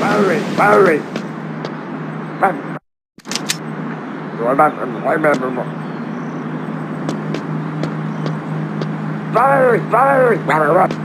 Barry, Barry. Bạn. Rồi bạn em hỏi mẹ mình một. Barry, Barry, Barry.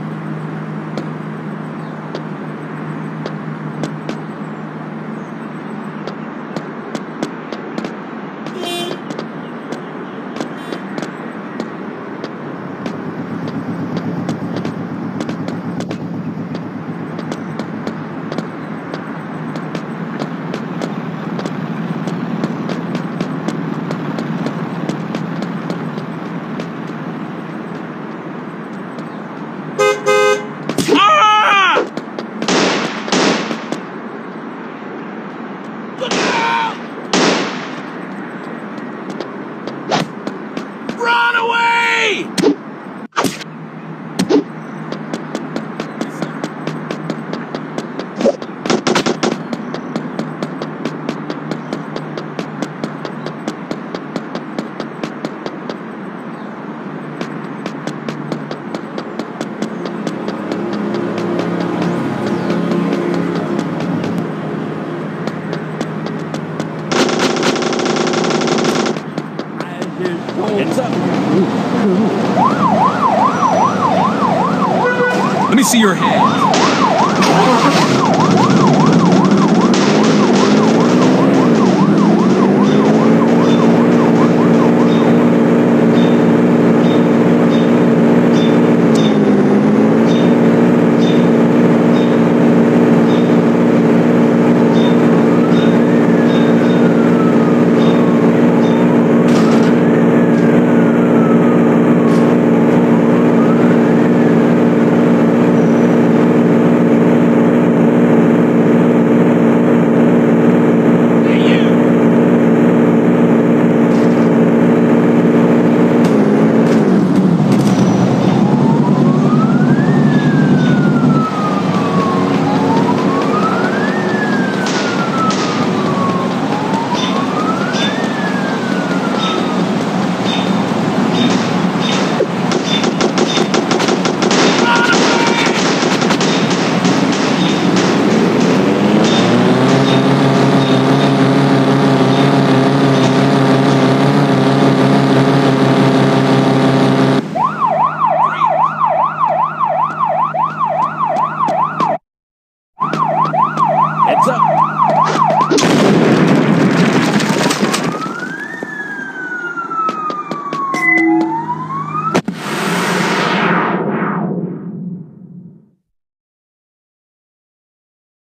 Let me see your hand.